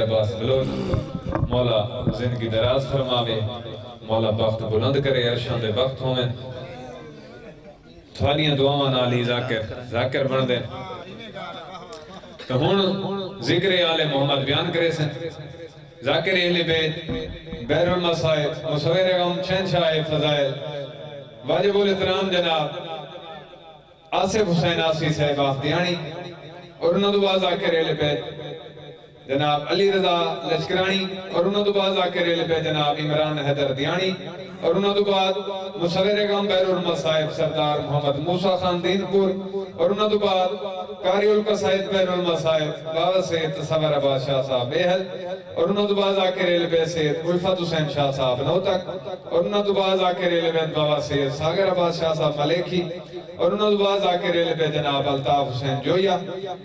عباس بلوچ مولا زندگی دراز فرماوے مولا بخت بلند کرے، عرشان دے بخت ہوئے تھوالیاں دعاواں نالی ذاکر ذاکر بن دے۔ تو ہن ذکر آل محمد بیان کرے سن۔ ذاکر اہل بیت بیر المصائب، مصور غم، شہنشاہ فضائل۔ واجب الاحترام جناب، آصف حسین آسی صاحب آفدیانی اور انہوں دعا ذاکر اہل بیت جناب علی رضا لشکرانی اور انہوں دو بعد آکر علی پہ جناب عمران حیدر دیانی اور انہوں دو بعد مصور گام بیر المصائب سردار محمد موسیٰ خان دین پور اور انہوں دو بعد کاری القصائد بیر المصائب بابا سید تصور عباس شاہ صاحب بیہل اور انہوں دو بعد آکر علی پہ سید الفت حسین شاہ صاحب نو تک اور انہوں دو بعد آکر علی پہ بابا سید ساگر عباس شاہ صاحب ملیکی اور انہوں دو بعد آکر علی پہ جناب الطاف حسین جویا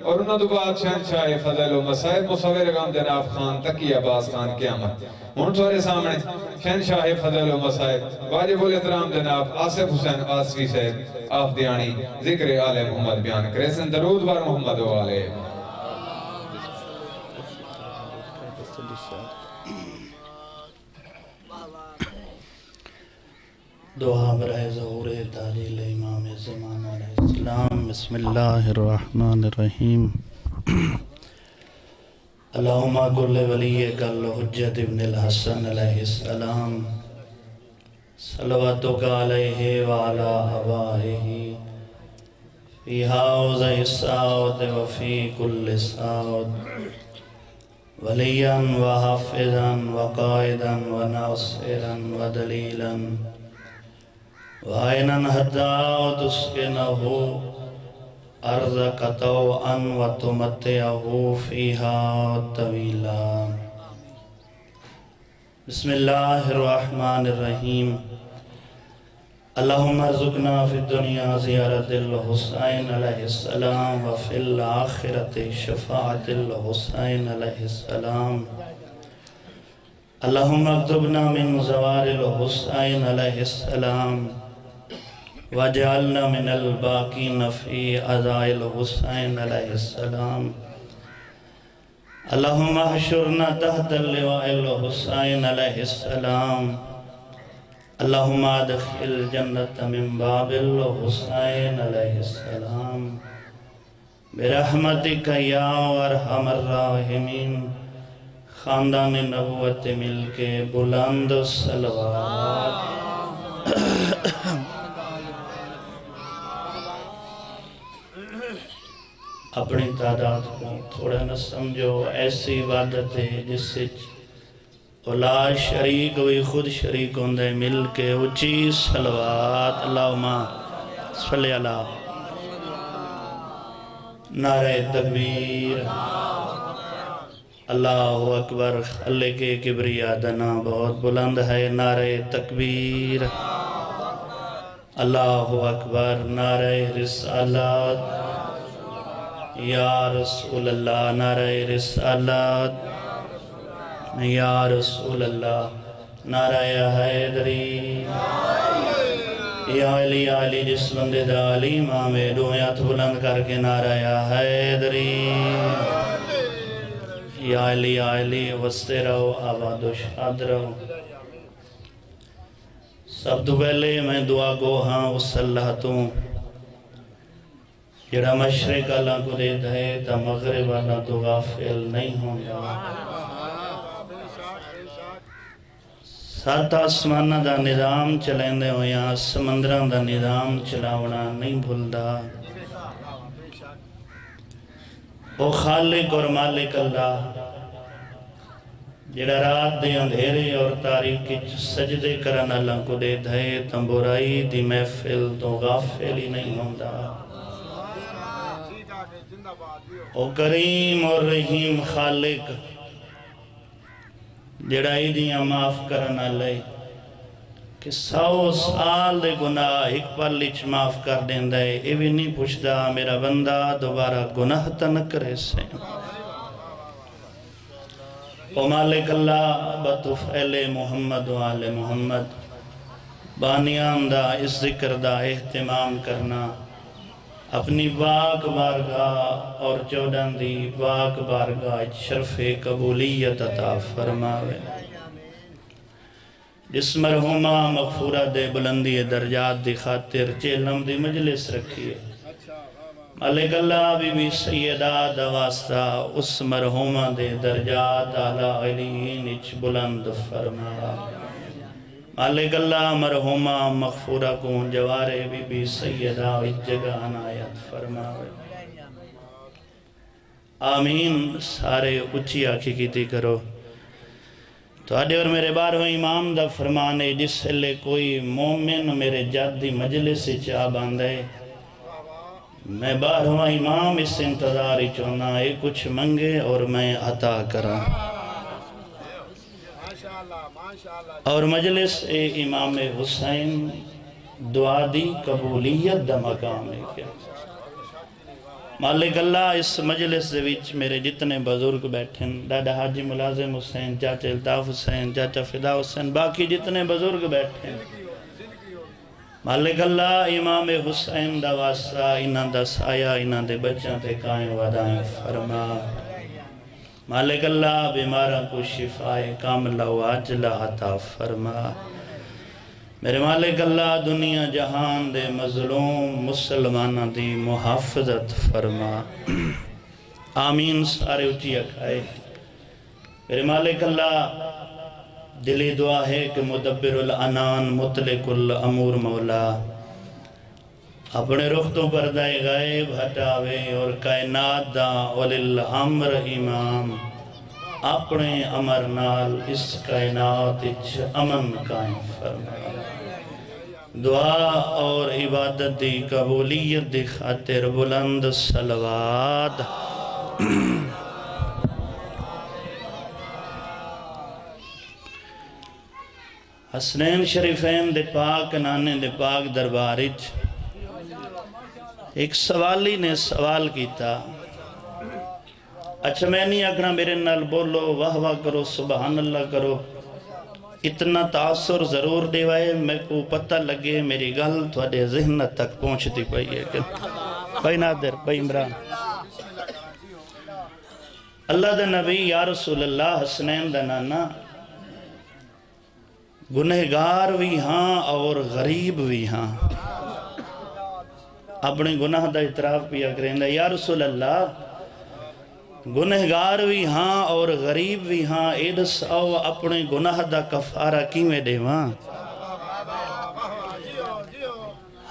اور انہوں دو بعد شہنشاہ فضل و مسائب مصور گام جناب خان، تقی عباس خان، قیامت۔ ہون سورے سامنے شہنشاہ فضل و مسائب واجب الاحترام جناب آصف حسین آسفی سے آف دیانی ذکر آل محمد بیان کرے سن درود بار محمد و آلے دعا برائے ظہور تعلیل امام زمان علیہ السلام۔ بسم اللہ الرحمن الرحیم۔ اللہم کل ولی کل حجت ابن الحسن علیہ السلام، صلواتک علیہ وعلا آبائہ، فی حوض السعود وفی کل سعود ولیا وحافظا وقائدا وناصرا ودلیلا وعينا هدى وتسكنه أرضك طوعا وتمتعه فيها طويلا. بسم الله الرحمن الرحيم. اللهم ارزقنا في الدنيا زيارة الحسين عليه السلام وفي الآخرة شفاعة الحسين عليه السلام. اللهم اكتبنا من زوار الحسين عليه السلام. وجعلنا من الباقين في أداء الحسين عليه السلام اللهم احشرنا تحت اللواء الحسين عليه السلام اللهم ادخل الجنة من باب الحسين عليه السلام برحمتك يا ارحم الراحمين خاندان نبوت مل کے بلند سلوات اپنی تعداد کو تھوڑا نہ سمجھو ایسی عبادت ہے جس سے اولا شریک ہوئی خود شریک ہوندے مل کے اچھی سلوات اللہم صلی اللہ نعرہ تکبیر اللہ اکبر اللہ کے کبریا دنا بہت بلند ہے نعرہ تکبیر اللہ اکبر نعرہ رسالات یا رسول اللہ نعرہ رسالات یا رسول اللہ نعرہ حیدری۔ یا علی علی جس بندے دا علی مامے دویات بلند کر کے نعرہ حیدری۔ یا علی یا علی وستے رہو، آباد و شاد رہو۔ سب تو پہلے میں دعا گو ہاں اس اللہ تو۔ جڑا مشرق اللہ کو دیتا ہے، تا مغرب اللہ تو غافل نہیں ہوں گا سات آسمانہ دا نظام چلیں دے ہو یا سمندران دا نظام چلاونا نہیں بھول دا او خالق اور مالک اللہ، جڑا رات دے اندھیرے اور تاریخ کی سجدے کرن اللہ کو دے دھائے تنبورائی دی محفل تو غافل ہی نہیں ہوندا۔ او کریم اور رحیم خالق جڑائی دیاں معاف کرن اللہ کہ سو سال دے گناہ ایک پلیچ معاف کر دیں دے اے بھی نہیں پوچھدا میرا بندہ دوبارہ گناہ تن کرے سے۔ او مالک اللہ بطفعل محمد و آل محمد بانیان دا اس ذکر دا احتمام کرنا۔ اپنی باک بارگاہ اور چودن دی باک بارگاہ شرف قبولیت عطا فرماوے۔ جس مرحومہ مغفورہ دے بلندی درجات دی خاطر چیلم دی مجلس رکھیے ملک اللہ بی بی سیدہ دواستا اس مرحومہ دے درجات آلہ علین اچ بلند فرما مالک اللہ مرحومہ مغفورہ کون جوارے بی بی سیدہ اچ جگہ عنایت فرماوے۔ آمین۔ سارے اچھی آنکھی کیتی کرو۔ تو آڈے اور میرے باروہ امام دا فرمانے جس لے کوئی مومن میرے جادی مجلس سے چاہ باندھے۔ میں باروہ امام اس انتظار ہی چونا اے کچھ منگے اور میں عطا کرا اور مجلس اے امام حسین دعا دی قبولیت دا مقام ہے کیا؟ مالک اللہ، اس مجلس دے وچ میرے جتنے بزرگ بیٹھیں ڈاڈا حاجی ملازم حسین، چاچا الطاف حسین، چاچا فدا حسین، باقی جتنے بزرگ بیٹھیں مالک اللہ، امام حسین دا واسطہ انہ دا سایہ انہ دے بچوں تے قائم وعدائیں فرما۔ مالک اللہ بیمارہ کو شفائے کاملہ و عجلہ عطا فرما۔ میرے مالک اللہ، دنیا جہان دے مظلوم مسلمانہ دی محافظت فرما۔ آمین۔ سارے اچھی اکھائے۔ میرے مالک اللہ، دلی دعا ہے کہ مدبر الانان، مطلق الامور مولا۔ اپنے رختوں پر دائے غائب ہٹاوے اور کائنات دا وللعمر امام۔ اپنے امر نال اس کائنات اچھ امن قائم فرما دعا اور عبادت دی قبولیت دی خاطر بلند سلوات حسنین شریفین دے پاک، نانے دے پاک دربارج ایک سوالی نے سوال کیتا۔ اچھا میں نہیں اگنا میرے نال بولو، واہ واہ کرو، سبحان اللہ کرو۔ اتنا تاثر ضرور دیوائے میں کو پتہ لگے میری گل تھوڑے ذہن تک پہنچتی پئی ہے کہ۔ بھائی نادر، بھائی عمران۔ اللہ دے نبی، یا رسول اللہ، حسنین دا نانا۔ گنہگار بھی ہاں اور غریب بھی ہاں۔ اپنے گناہ دا اعتراف پیا کریں یا رسول اللہ، گنہگار بھی ہاں اور غریب بھی ہاں ایڈس او اپنے گناہ دا کفارہ کی میں دے ماں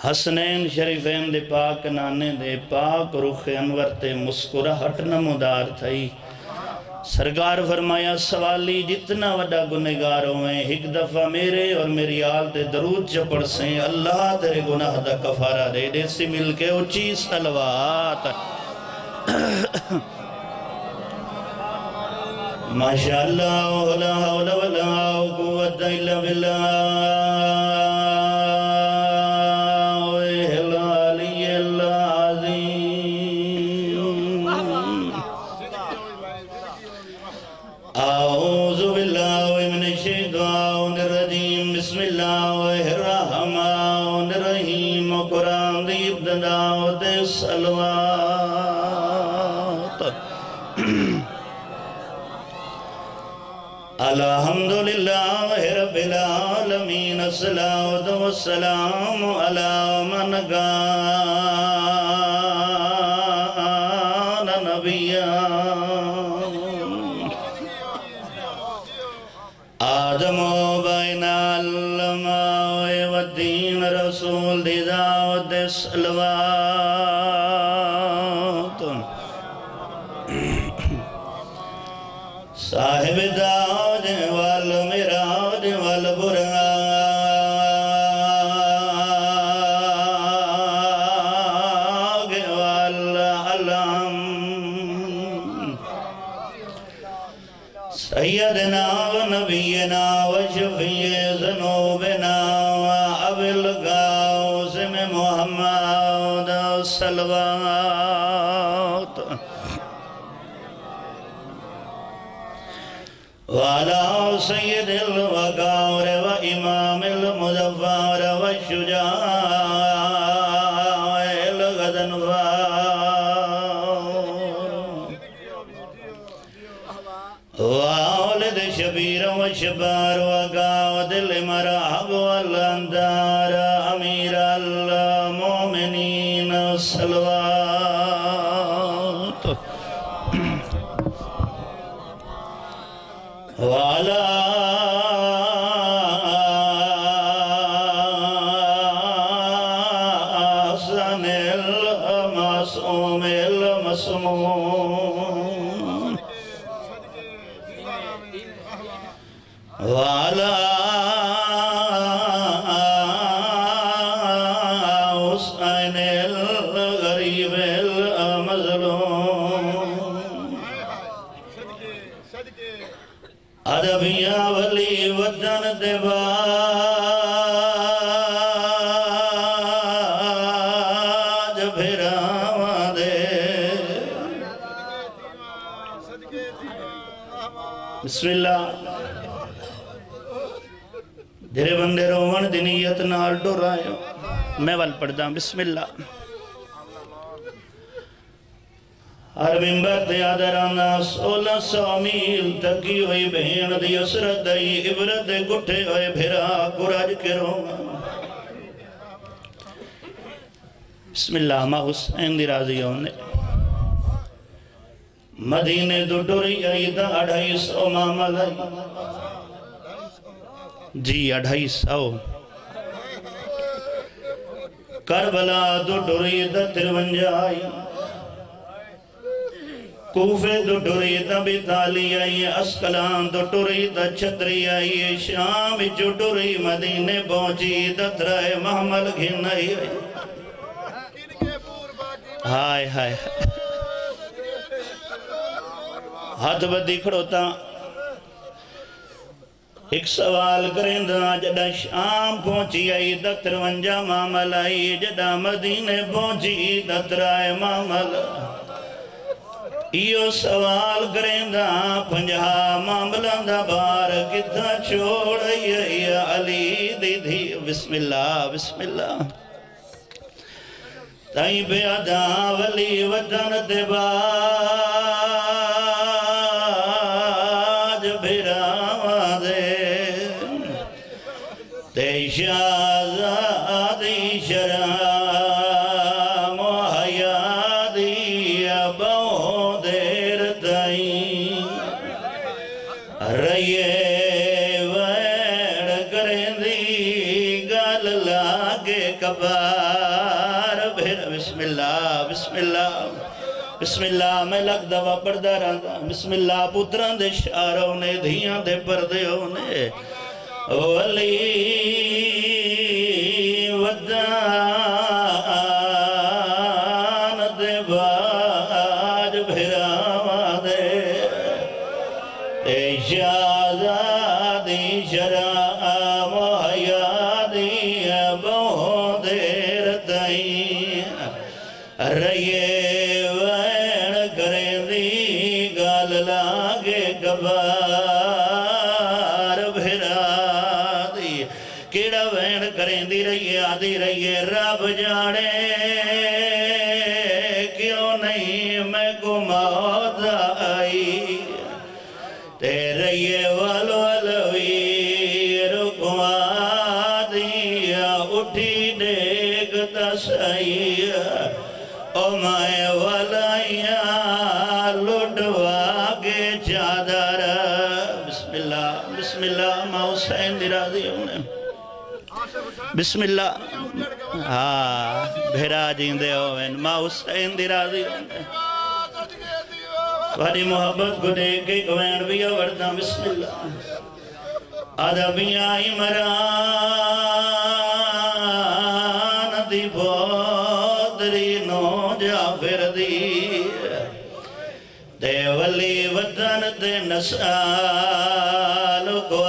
حسنین شریفین دے پاک نانے دے پاک رخ انور تے مسکرہ ہٹ نمودار تھئی۔ سرکار فرمایا سوالی جتنا وڈا گنہگار ہوئے، ایک دفعہ میرے اور میری آل تے درود چپڑ سے اللہ تیرے گناہ دا کفارہ دے دے سی مل کے اچھی سلوات۔ ماشاءاللہ، ولا حول ولا قوت الا باللہ۔ صلوات. الحمدللہ رب العالمین، الصلاة والسلام على من كان نبيا آدم بین علماء والدین رسول، دی دعوت سلوات وعلى سيد الوقار وإمام المظفر والشجاع. بسم اللہ۔ جرے بندے رومن دی نیت نال ڈر آئے میں وال پڑھ بسم اللہ۔ ہر ممبر دے آدرانا سولہ سو میل تکی ہوئی بہن دی اسرت دئی عبرت دے گٹھے ہوئے بھرا گراج کے رومن بسم اللہ ما حسین دی راضی ہونے۔ مدینے دو ڈوری آئی دا اڑھائی سو مامل آئی جی اڑھائی سو۔ کربلا دو ڈوری دا ترونجا آئی۔ کوفے دو ڈوری دا بیتالی آئی۔ اسکلان دو ڈوری دا چھتری آئی۔ شام جو ڈوری مدینے پہنچی دا ترائے محمل گھن آئی۔ ہائے ہائے ہائے۔ ہاتھ بدی کھڑوتا ایک سوال کریں دا جڑا شام پہنچی آئی دتر ونجا معامل آئی جڑا مدینے پہنچی دتر آئے معامل ایو سوال کریں دا پنجہا معاملان دا بار کتا چھوڑ یا علی دی دی بسم اللہ بسم اللہ تائیں بے ادا ولی وطن دیباج بسم اللہ میں لگ دوا پردہ رہا بسم اللہ پتران دے شاروں نے دھیاں دے پردیوں نے ولی ودان بسم اللہ ہاں بھیرا جیندے ہوئے ماں حسین دی راضی ہونے بڑی محبت کو دے کے گوین بھی آوردہ بسم اللہ عربیاں عمران دی بودری نو جافر دی دے ولی وطن دے نسال کو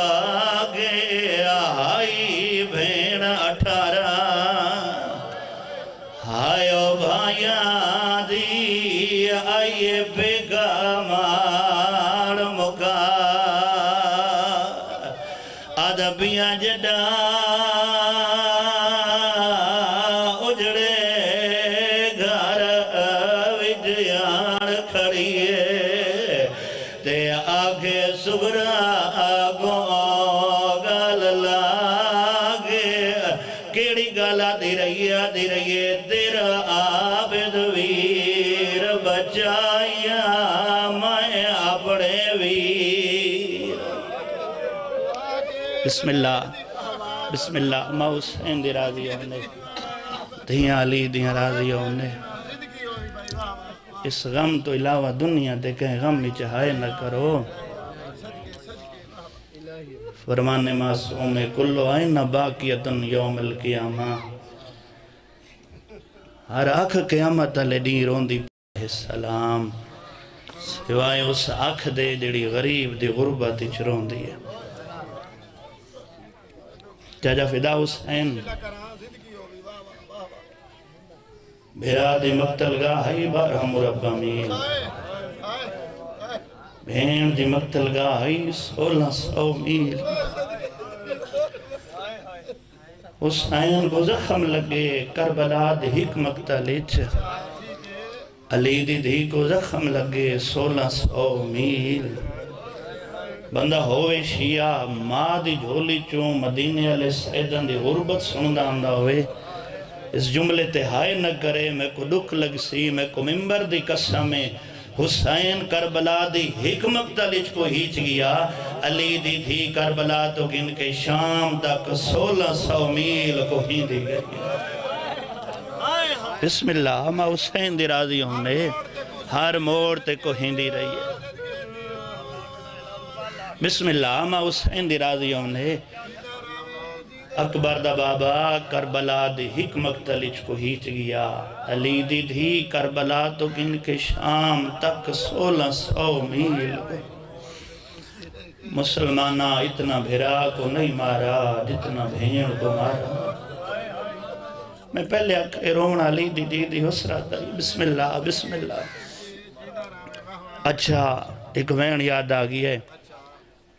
بچایا میں اپنے ویر بسم اللہ بسم اللہ میں حسین دی راضی ہونے دھیاں علی دیاں راضی ہونے اس غم تو علاوہ دنیا دے کہیں غم میں چاہائے نہ کرو فرمان معصوم کلو آئین باقیتن یوم القیامہ ہر آنکھ قیامت علی دی روندی پہ سلام سوائے اس آنکھ دے جڑی غریب دی غربت اچ روندی ہے۔ چاچا فدا حسین بھیرا دی مقتل گاہ ہی بارہ مربع میل بھین دی مقتل گاہ ہی سولہ سو میل۔ حسین کو زخم لگے، کربلا دی ہک مقتل علی دی دھی کو زخم لگے سولہ سو میل۔ بندہ ہوئے شیعہ، ماں دی جھولی چوں مدینے علیہ سیدن دی غربت سندا آندہ ہوئے۔ اس جملے تے ہائے نہ کرے، میں کو دکھ لگ سی میں کو ممبر دی قسمیں حسین کربلا دی حکمت تلچ کو ہیچ گیا۔ علی دی تھی کربلا تو گن کے شام تک سولہ سو میل کو ہی دی گئی بسم اللہ میں حسین دی راضی ہوں نے۔ ہر موڑ تے کو ہندی رہی ہے۔ بسم اللہ میں حسین دی راضی ہوں نے۔ اکبر دا بابا، کربلا دی حکمت تلچ کو ہیچ گیا۔ علی دی دھی کربلا تو گن کے شام تک سولہ سو میل۔ مسلمانہ اتنا بھیرا کو نہیں مارا، جتنا بھین کو مارا۔ میں پہلے اکھے رونا لی دی دی دی حسرہ دائی بسم اللہ بسم اللہ۔ اچھا ایک وین یاد آگی ہے۔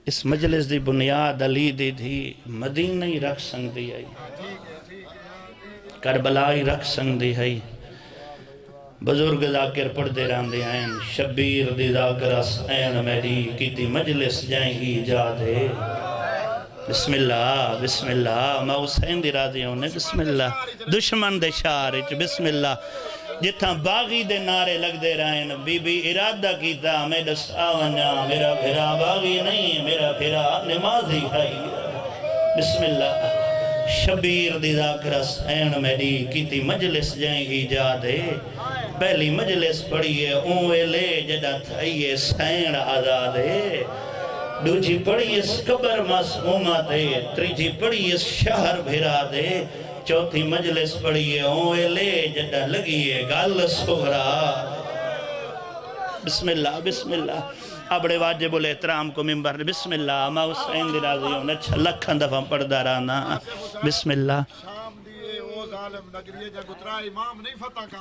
اس مجلس دی بنیاد علی دی تھی، مدینہ ہی رکھ سنگ دی ہے۔ کربلا ہی رکھ سنگ دی ہے۔ بزرگ ذاکر پڑھ دے رہاں دے آئین شبیر دی ذاکر اسین میری کی کیتی مجلس جائیں ہی جا دے۔ بسم اللہ بسم اللہ میں حسین دی راضی ہوں نے بسم اللہ۔ دشمن دے شارچ بسم اللہ۔ جتھاں باغی دے نعرے لگ دے رہے بی بی ارادہ کیتا، میں دسا ونجا میرا پھرا باغی نہیں، میرا پھرا نمازی ہے بسم اللہ۔ شبیر دی ذاکر سین میری کیتی مجلس جائیں ہی جا دے پہلی مجلس پڑھئے اونوے لے جڑا تھائیے سین آزادے دوجی پڑھی اس قبر معصومہ دے، تریجی پڑھی اس شہر بھرا دے، چوتھی مجلس پڑھئے ہوئے لے جڈا لگیے گال سغرا بسم اللہ بسم اللہ ابڑے واجب الاحترام کو ممبر بسم اللہ ما حسین دی راضی ہوں اچھا لکھن دفعہ پڑھدا رہنا بسم اللہ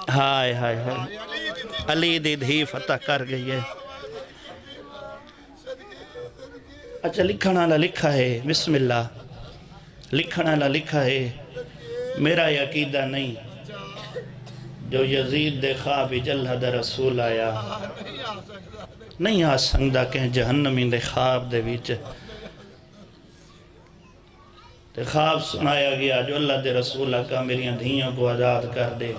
ہائے ہائے ہائے۔ علی دی دھی فتح کر گئی ہے۔ اچھا لکھنا لا لکھا ہے۔ بسم اللہ۔ لکھنا لا لکھا ہے۔ میرا یقیدہ نہیں۔ جو یزید دے خواب جلہ دا رسول آیا۔ نہیں آ سنگدہ کہ جہنمی دے خواب دے ویچ تے خواب سنایا گیا جو اللہ دے رسول کا میری دھیوں کو آزاد کر دے۔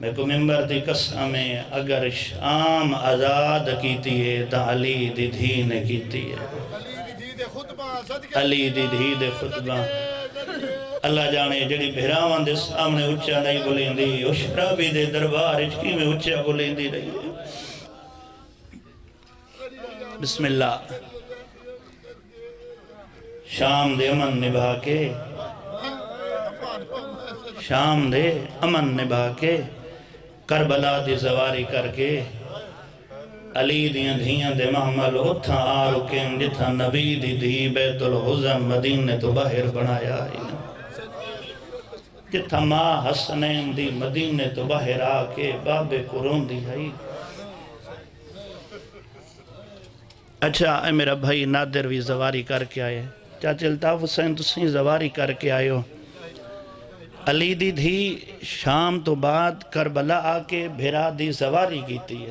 میں کو ممبر دی قسمیں اگر شام آزاد کیتی ہے تا علی دی دھی نے کیتی ہے۔ علی دی دھی دے خطبہ اللہ جانے جڑی بھیراوان دے سامنے اچھا نہیں بولیں دی اشرابی دے دربار اچکی میں اچھا بولیں دی رہی ہے بسم اللہ شام دے امن نبھا کے شام دے امن نبھا کے کربلا دی زواری کر کے علی دیاں دھیاں دے محمل اتھا آ رکیں جتھا نبی دی دھی بیت الحزم مدینہ تو باہر بنایا ہے۔ جتھا ماں حسنین دی مدینہ تو باہر آ کے بابے قرون دی ہے اچھا اے میرا بھائی نادر بھی زواری کر کے آئے۔ چاچے الطاف حسین تو سی زواری کر کے آئے ہو۔ علی دی دھی شام تو بعد کربلا آ کے بھیرا دی زواری کیتی ہے۔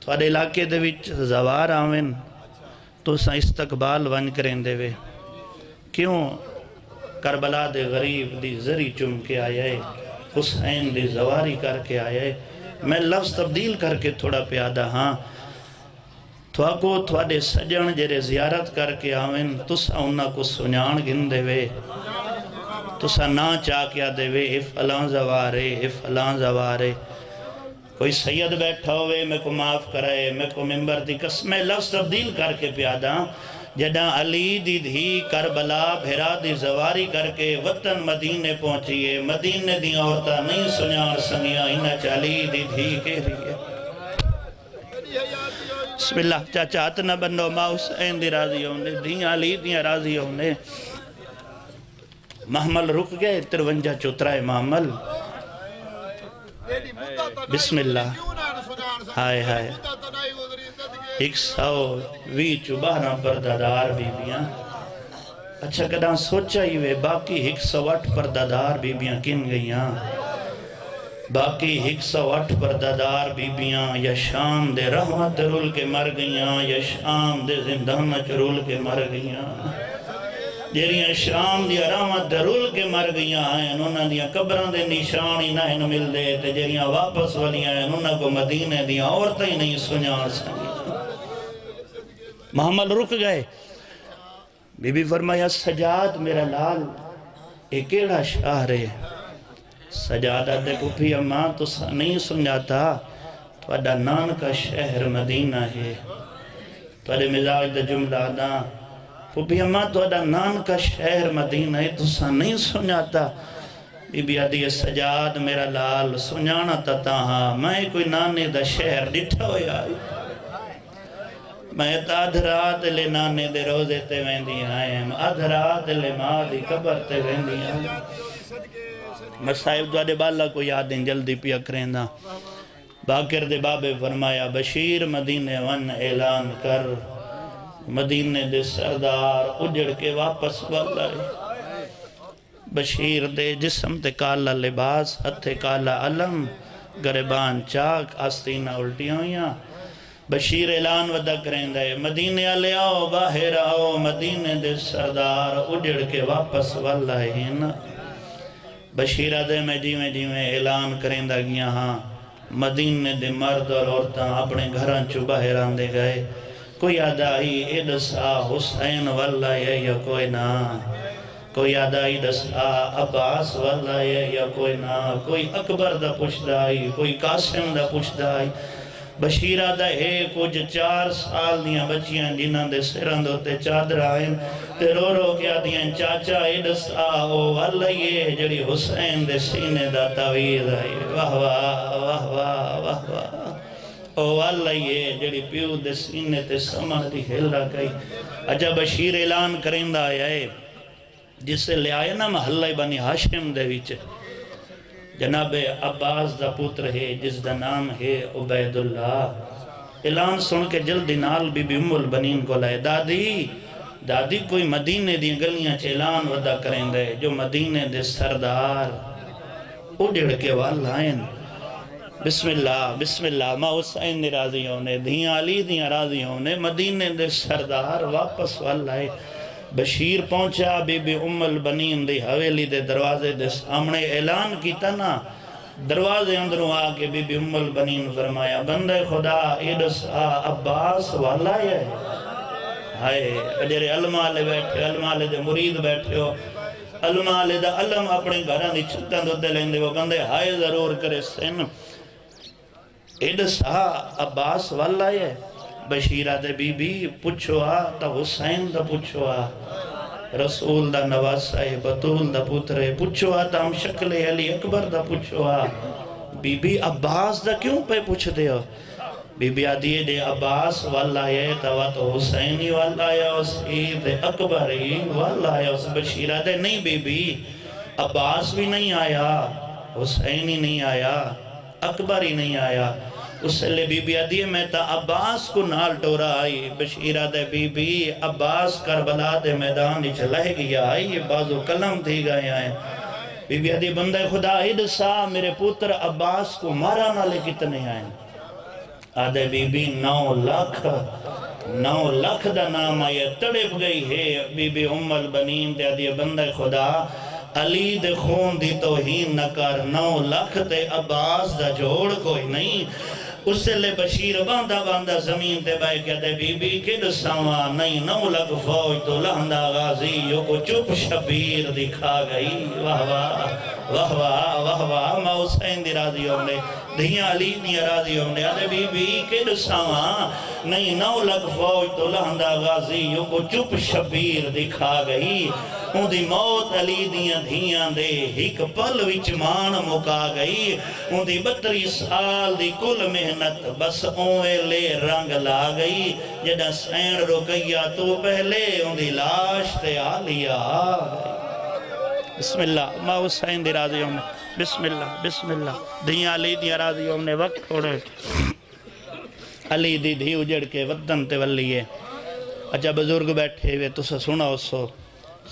ਤੁਹਾਡੇ ਇਲਾਕੇ ਦੇ ਵਿੱਚ ਜ਼ਵਾਰ ਆਵਨ ਤੁਸੀਂ ਇਸਤਕਬਾਲ ਵੰਜ ਕਰੇਂਦੇ ਵੇ। ਕਿਉਂ ਕਰਬਲਾ ਦੇ ਗਰੀਬ ਦੀ ਜ਼ਰੀ ਚੁੰਮ ਕੇ ਆਇਆ ਏ, ਹੁਸੈਨ ਦੀ ਜ਼ਵਾਰੀ ਕਰਕੇ ਆਇਆ ਏ। ਮੈਂ ਲਫ਼ਜ਼ ਤਬਦੀਲ ਕਰਕੇ ਥੋੜਾ ਪਿਆਦਾ ਹਾਂ। ਤੁਹਾਕੋ ਤੁਹਾਡੇ ਸਜਣ ਜਿਹੜੇ ਜ਼ਿਆਰਤ ਕਰਕੇ ਆਵਨ ਤੁਸਾਂ ਉਹਨਾਂ ਕੋ ਸੁਣਾਣ ਗਿੰਦੇ ਵੇ। ਤੁਸਾਂ ਨਾ ਚਾਕਿਆ ਦੇਵੇ ਇਹ ਫਲਾਂ ਜ਼ਵਾਰੇ ਇਹ ਫਲਾਂ ਜ਼ਵਾਰੇ کوئی سید بیٹھا ہوئے، میں کو معاف کرائے، میں کو ممبر دی قسم میں لفظ تبدیل کر کے پیادہ۔ جدہ علی دی دھی کربلا بھیرا دی زواری کر کے وطن مدینے پہنچیے مدینے دی عورتہ نہیں سنیار سنیا انہ چالی دی دھی کے لیے بسم اللہ، چاچا ہاتھ نہ بندو، ماں حسین دی راضی ہونے دھیاں علی دیاں راضی ہونے۔ محمل رک گئے، ترونجہ چترائے محمل۔ بسم اللہ ہائے ہائے ایک سو وی چبارہ پردادار بیبیاں اچھا کداں سوچا ہی وے باقی ایک سو اٹھ پردادار بیبیاں کن گئیاں باقی ایک سو اٹھ پردادار بیبیاں یا شام دے رحمت رول کے مر گئیاں یا شام دے زندان چرول کے مر گئیاں جیریاں شام دیا رحمت درول کے مر گئیاں ہیں، انہوں دیا قبران دے نشان ہی نہ مل دے، تے جیریاں واپس والیاں ہیں، انہوں کو مدینے دیا عورتیں ہی نہیں سنیار سنگی محمد رک گئے۔ بی بی فرمایا، سجاد میرا لال ایک ایڑا شاہ رہے سجادہ دے پپی اماں تو نہیں سنجاتا تو اڈا نان کا شہر مدینہ ہے۔ تو اڈے مزاج دے جملہ داں دا پپی اماں تو اڈا نان کا شہر مدینہ ہے تو نہیں سنجاتا بی بی آدھی سجاد میرا لال سنجانا تا تاہا میں کوئی نانے دا شہر ڈٹھا ہویا۔ ہے میں تا ادھرات لے نانے دے روزے تے ویندی آئے ہیں ادھرات لے ماں دی قبر تے ویندی آئے میں صاحب دوادے بالا کو یادیں جلدی پیا کریں دا باکر دے بابے فرمایا، بشیر مدینے ون اعلان کر۔ مدینے دے سردار اجڑ کے واپس والائے بشیر دے جسم تے کالا لباس، ہتھے کالا علم گربان چاک، آستینہ الٹیاں ہویاں بشیر اعلان ودا کریں دے مدینے آلے آؤ، باہر آؤ، مدینے دے سردار اجڑ کے واپس والا ہے نا بشیرہ دے میں جیویں جیویں اعلان کریں دا گیا ہاں مدینے دے مرد اور عورتاں اپنے گھران چو باہر آن دے گئے۔ کوئی آدائی ادسا حسین والا ہے یا کوئی نا۔ کوئی آدائی دسا، عباس والا ہے یا کوئی نا۔ کوئی اکبر دا پوچھدائی، کوئی قاسم دا پوچھدائی۔ بشیرہ دا ہے کچھ چار سال دیاں بچیاں جنہاں دے سران دوتے چادر آئیں تے رو رو کیا دیاں چاچا ایڈس آہو اللہ یہ جڑی حسین دے سینے دا تعویز آئی واہ واہ واہ واہ واہ واہ۔ او اللہ یہ جڑی پیو دے سینے تے سمہ دی ہلا کئی اجا بشیر اعلان کریں دا آیا ہے۔ جس سے لے آئے نا محلہ بنی ہاشم دے ویچے جناب عباس دا پوتر ہے، جس دا نام ہے عبید اللہ اعلان سن کے جلدی نال بی بی ام البنین کو لائے دادی دادی کوئی مدینے دی گلیاں چے اعلان ودا کریں دے جو مدینے دے سردار۔ اڑڑ کے وال آئین بسم اللہ بسم اللہ ما حسین دی راضی ہونے، دھیاں علی دیاں راضی ہونے، مدینے دے سردار واپس وال آئے بشیر پہنچا، بی بی ام البنین دی حویلی دے دروازے دے سامنے اعلان کیتا نا، دروازے اندروں آکے بی بی ام البنین فرمایا، بندے خدا، ایڈس آ عباس والا ہے ہائے اجرے علماء لے بیٹھے علماء لے دے مرید بیٹھے ہو علماء لے دا علم اپنے گھران دی چھتان دو دے لیندے وہ بندے ہائے ضرور کرے سن۔ ایڈس آ عباس والا ہے۔ بشیرہ دے بی بی پوچھو آ، تا حسین دا پوچھو آ۔ رسول دا نواسا ہے بطول دا پتر ہے پوچھو آ تا ہم شکل علی اکبر دا پوچھو آ۔ بی بی عباس دا کیوں پہ پوچھ دے ہو؟ بی بی آدھیے دے عباس والا ہے، تا تو حسینی والا ہے، اس عید اکبری والا ہے، اس بشیرہ دے۔ نہیں بی بی عباس بھی نہیں آیا حسینی نہیں آیا۔ اکبر ہی نہیں آیا۔ اس سے لے بی بی آدھی ہے میں تا عباس کو نال ٹورا آئی۔ بشیرہ دے بی بی، عباس کربلا دے میدان ہی چلائے گیا۔ آئی، یہ بازو کلم تھی گئے آئے۔ بی بی آدھی بندہ خدا ہی دسا میرے پوتر عباس کو مارا نالے کتنے آئے۔ آدھے بی بی، نو لکھ نو لکھ دا نام آئے۔ تڑپ گئی، ہے بی بی ام البنین تے آدھی بندہ خدا۔ علی دے خون دی توہین نہ کر، نو لکھ تے عباس دا جوڑ کوئی نہیں۔ اس سے لے بشیر باندھا باندھا زمین تے بائے کیا دے بی بی کد سوا نہیں، نو لگ فوج تو لہندہ غازی، یو کو چپ شبیر دکھا گئی۔ واہ واہ واہ واہ واہ واہ ماں حسین دی راضی ہوں نے دھیاں علی دی راضی ہوں نے آدھے بی بی کد سوا نہیں، نو لگ فوج تو لہندہ غازی، یو کو چپ شبیر دکھا گئی۔ ان دی موت علی دیاں دھیاں دے ہک پل وچ مان مکا گئی ان دی بطری سال دی کل محنت بس اوے لے رنگ لا گئی جڑا سین رکیا تو پہلے ان دی لاش تے آ بسم اللہ ماں حسین دی راضی ہوں نے بسم اللہ بسم اللہ دھیاں علی دیاں راضی ہوں نے وقت تھوڑے علی دی دھی اجڑ کے ودن تے ولیے اچھا بزرگ بیٹھے ہوئے تو سے سنا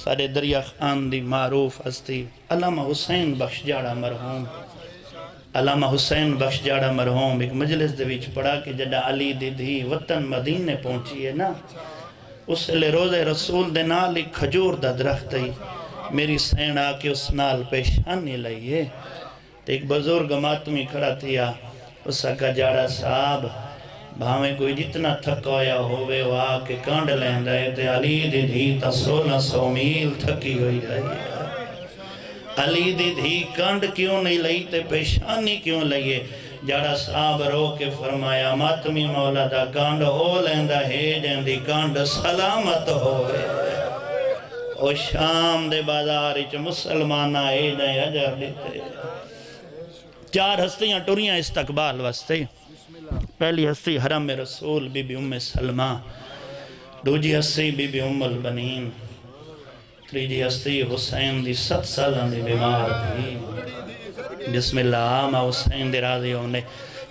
سارے دریا خان دی معروف ہستی، علامہ حسین بخش جاڑا مرحوم۔ علامہ حسین بخش جاڑا مرحوم ایک مجلس دے وچ پڑھا کہ جڑا علی دی دھی وطن مدینے پہنچی ہے نا، اس لے روزے رسول دے نال ایک کھجور دا درخت ہے میری سین آ کے اس نال پیشانی لئیے تو ایک بزرگ ماتمی کھڑا تھیا، اس کا جاڑا صاحب بھاویں کوئی جتنا تھکا ہویا وہ آ کانڈ لین رہے تے علی دی دھی تا سولہ سو میل تھکی ہوئی رہی ہے علی دی دھی کانڈ کیوں نہیں لئی تے پیشانی کیوں لئیے صاحب رو کے فرمایا ماتمی مولا دا کانڈ ہو لیندہ ہے جن دی کانڈ سلامت ہوئے او شام دے بازار اچ مسلمان آئے جائیں اجر دیتے چار ہستیاں ٹوریاں استقبال واسطے پہلی ہستی حرم رسول بی بی ام سلمہ، دوجی ہستی بی بی ام البنین، تریجی ہستی حسین دی ست سالان دی بیمار تھی۔ بسم اللہ آمہ حسین دی راضی ہونے۔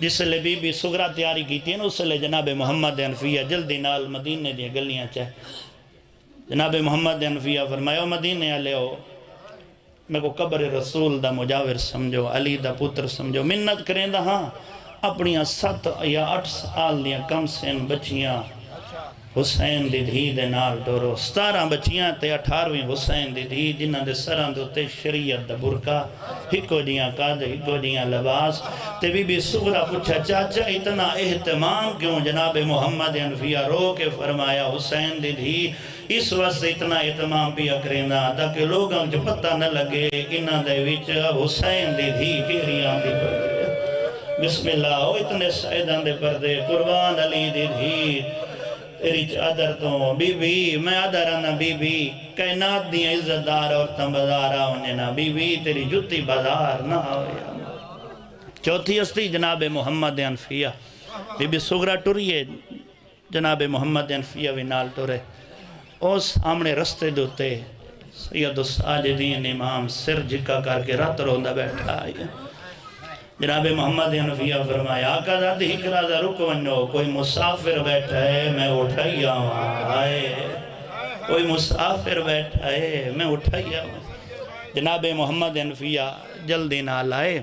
جس لیے بی بی سگرہ تیاری کی تھی نا، اس لیے جناب محمد انفیہ جلدی نال مدینے دی گلیاں چاہے جناب محمد انفیہ فرمایا مدینے آلے ہو میں کو قبر رسول دا مجاور سمجھو، علی دا پتر سمجھو۔ منت کریں دا ہاں اپنیاں ست یا اٹھ سال دیاں کم سین بچیاں۔ حسین دی دھی دے نال ڈورو۔ ستارہ بچیاں تے اٹھارویں حسین دی دھی جنہ دے سران دو تے شریعت دا برکا ہکو دیاں قاد ہکو دیاں لباس۔ تے بی بی سغرہ پوچھا، چاچا اتنا احتمام کیوں جناب محمد انفیہ رو کے فرمایا حسین دی دھی؟ اس وقت اتنا احتمام بھی اکرینا تاکہ لوگاں جو پتہ نہ لگے انہ دے وچ حسین دی دھی کیریاں دی۔ پڑے بسم اللہ او اتنے سائدان دے پردے قربان علی دی دھی تیری چادر تو بی بی میں آدھر آنا بی بی کائنات دی عزت دار اور تم بازار آنے نا بی بی تیری جتی بازار نہ ہویا چوتھی ہستی جناب محمد انفیہ بی بی سگرہ ٹوریے جناب محمد انفیہ وی نال ٹورے اس سامنے رستے دوتے سید الساجدین امام سر جکا کر کے رات روندہ بیٹھا آئیے جی جناب محمد انفیہ فرمایا، آقا ذات ہی کرا ذا رک کوئی مسافر بیٹھا ہے، میں اٹھائی آؤں آئے، کوئی مسافر بیٹھا ہے، میں اٹھائی آؤں جناب محمد انفیہ جلدی نال آئے،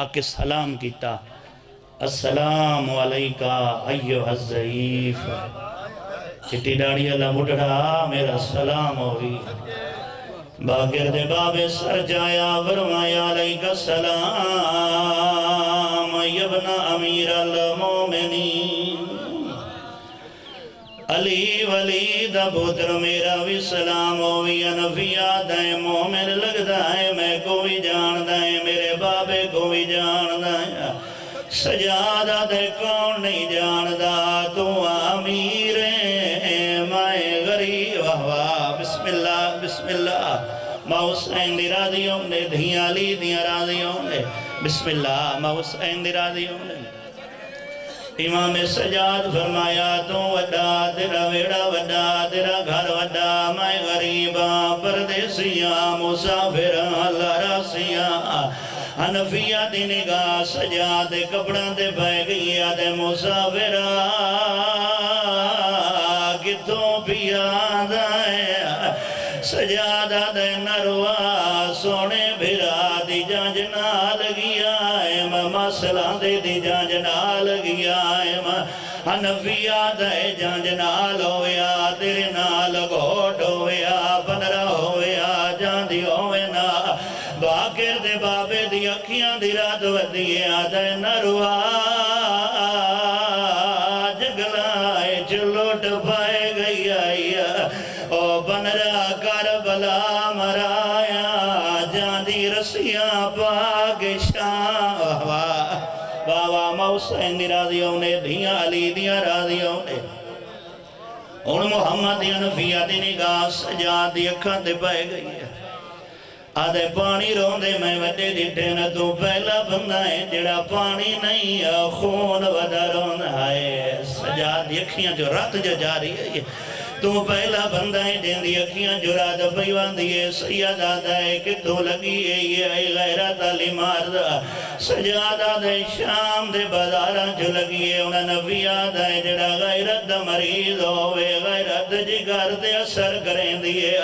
آکے سلام کیتا۔ السلام علیکہ، ایوہ الزعیف چٹی ڈاڑی اللہ مٹڑا میرا سلام ہوئی۔ باگر دے بابے سر جایا، ورمایا علیکہ السلام یبن امیر المومنین۔ علی ولی دا پتر میرا بھی سلام ہوئی انفیہ دائیں مومن لگ دائیں میں کو بھی جان دائیں میرے بابے کو بھی جان دائیں سجادہ دے کون نہیں جان دا تو امیر حسین دی راضیوں نے دھیاں علی دیاں راضیوں نے بسم اللہ ماں حسین دی راضیوں نے امام سجاد فرمایا تو وڈا تیرا ویڑا وڈا تیرا گھر وڈا میں غریباں پردیسیاں مسافراں لراسیاں حنفیہ دی نگاہ سجاد کپڑاں دے بے گئی آدھے مسافراں سجادہ دے نروا سونے بھرا دی جانج نال گیا ہے مسئلہ دے دی جانج نال گیا نبیا دے جانج نال ہویا تیرے نال گھوٹ ہویا بنرا ہویا جاندی ہوئے نا باکر دے بابے دی اکھیاں دی رات ودیے آدھے نروا کربلا مرایا، جاندی رسیاں پاک شاہ۔ واہ واہ واہ موسین دی راضی ہونے دھیاں علی دیاں راضی ہونے ان محمد دی انفیہ دی نگاہ سجا دی اکھاں تے پائے گئی ہے۔ آدھے پانی روندے میں وڈے ڈٹھے نہ تو پہلا بندہ ہے، جڑا پانی نہیں ہے، خون وڈا روندہ ہے۔ سجا دی اکھیاں جو رات جو جاری ہے، یہ تو پہلا بندہ ہے جن دی اکھیاں جو رات پیوان دیئے سید آدھا ہے کہ تو لگی ہے یہ ہے غیرت علی ماردا سجاد آدھے شام دے بازاران جو لگی ہے انہا نبی آدھا ہے جڑا غیرت دا مریض ہوئے غیرت جگر دے اثر کریں دیئے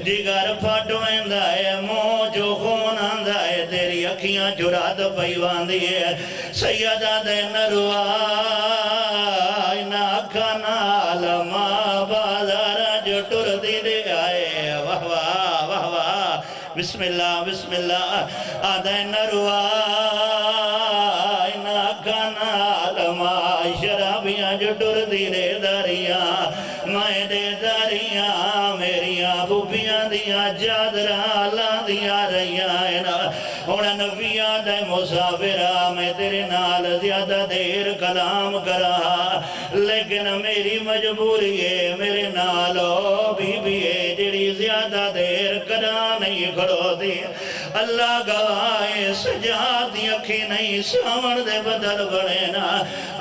جگر پھاٹویں دا ہے مو جو خون آندہ ہے تیری اکھیاں جو رات پیوان دیئے سید آدھے نروائی نا کھنال ماں آدھے نروائی نا کھنال ماں شرابیاں جو ٹر دی دے داریاں میں دے داریاں میریاں بھوپیاں دیاں جادرہ لاندیاں رہیاں ہونا نبیاں دے مسافرہ میں تیرے نال زیادہ دیر کلام کرا لیکن میری مجبوری ہے میرے نالو بی بی ہے جڑی زیادہ دیر کرا نہیں کھڑو دی اللہ گوائے سجاد دی اکھی نہیں سامن دے بدل بڑے نا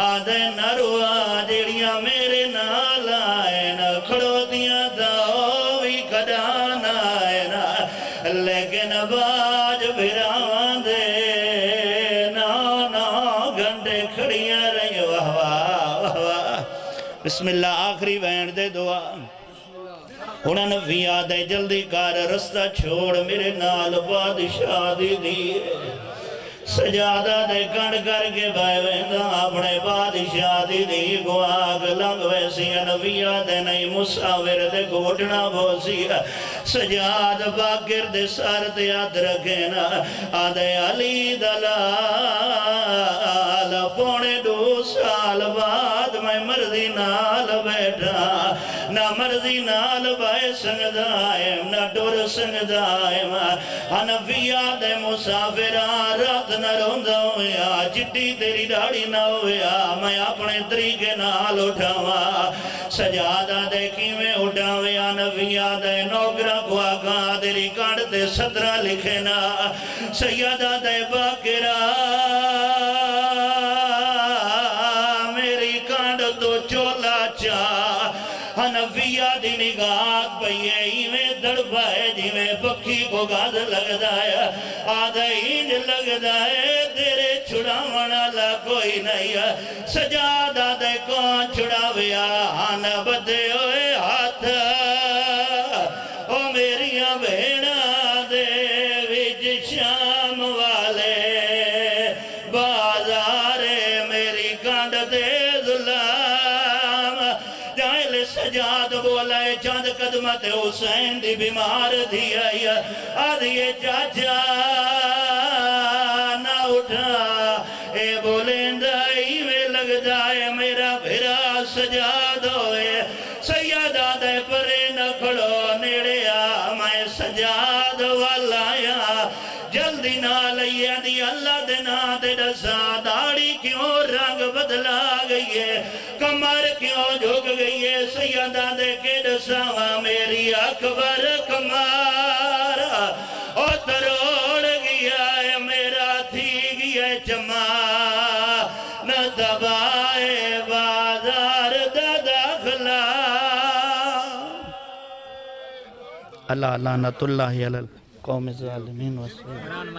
آدھے نروا جڑیاں میرے نال آئے نا کھڑو دیاں داؤ بھی کھڑانا آئے نا لیکن باج بھراوان دے نا نا گھنٹے کھڑیاں رہی واہ واہ بسم اللہ آخری وین دے دعا ہونا نبی آدھے جلدی کار رستہ چھوڑ میرے نال بادشاہ دی دی سجادہ دے کنڈ کر کے بھائی ویندہ اپنے بادشاہ دی دی کو آگ لنگ ویسی نبی آدھے نہیں مساور دے گھوٹنا بوسی سجاد باکر دے سار دے یاد رکھینا آدھے علی دلال پونے دو سال مرضی نال بائے سنگ دائم نہ ڈور سنگ دائم حنفیہ دے مسافران رات نہ روندہ ہویا چٹی تیری ڈاڑی نہ ہویا میں اپنے طریقے نال اٹھاوا سجادہ دے کیویں اٹھاویا نبیہ دے نوکرہ کو آگا تیری کانڈ تے صدرہ لکھے نا سیدہ دے باکرہ مکھی کو گاد لگ دایا آدھا ہینج لگ دائے تیرے چھڑا منالا کوئی نہیں ہے۔ سجادہ دے کون چھڑا ویا ہاں بدے ہوئے ہاتھ۔ او میریاں بھیڑا دے ویج شام چاند قدمت حسین دی بیمار دی آئی آدھیے چاچا نہ اٹھا۔ اے بولندائی میں لگ جائے میرا بھرا سجاد ہوئے سیدہ دے پرے نہ کھڑو نیڑے آ۔ میں سجاد والا آیا۔ جلدی نہ لئیے دی اللہ دے نا دے دسا داڑی کیوں رنگ بدلا گئی ہے کمر کیوں جھک گئی ہے سیدہ دے کے دسا میری اکبر کمارا او تروڑ گیا ہے میرا تھی گیا ہے چما نہ دبائے بازار دا داخلہ اللہ لعنت اللہ علی القوم الظالمین والسلام